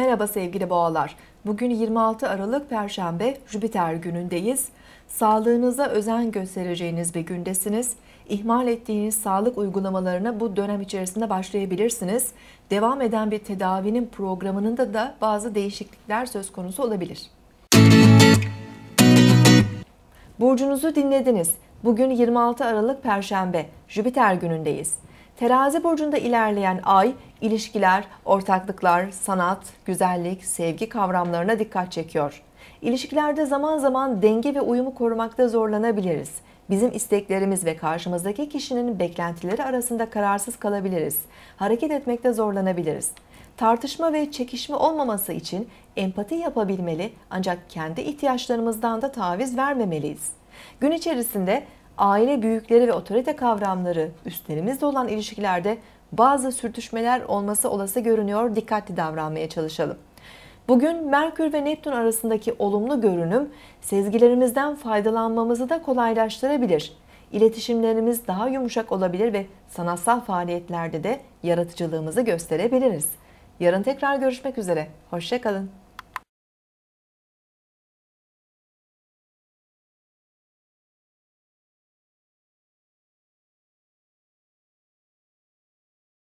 Merhaba sevgili boğalar. Bugün 26 Aralık Perşembe Jüpiter günündeyiz. Sağlığınıza özen göstereceğiniz bir gündesiniz. İhmal ettiğiniz sağlık uygulamalarına bu dönem içerisinde başlayabilirsiniz. Devam eden bir tedavinin programında da bazı değişiklikler söz konusu olabilir. Burcunuzu dinlediniz. Bugün 26 Aralık Perşembe, Jüpiter günündeyiz. Terazi burcunda ilerleyen ay, ilişkiler, ortaklıklar, sanat, güzellik, sevgi kavramlarına dikkat çekiyor. İlişkilerde zaman zaman denge ve uyumu korumakta zorlanabiliriz. Bizim isteklerimiz ve karşımızdaki kişinin beklentileri arasında kararsız kalabiliriz. Hareket etmekte zorlanabiliriz. Tartışma ve çekişme olmaması için empati yapabilmeli ancak kendi ihtiyaçlarımızdan da taviz vermemeliyiz. Gün içerisinde aile büyükleri ve otorite kavramları üstlerimizle olan ilişkilerde bazı sürtüşmeler olması olası görünüyor. Dikkatli davranmaya çalışalım. Bugün Merkür ve Neptün arasındaki olumlu görünüm sezgilerimizden faydalanmamızı da kolaylaştırabilir. İletişimlerimiz daha yumuşak olabilir ve sanatsal faaliyetlerde de yaratıcılığımızı gösterebiliriz. Yarın tekrar görüşmek üzere. Hoşçakalın.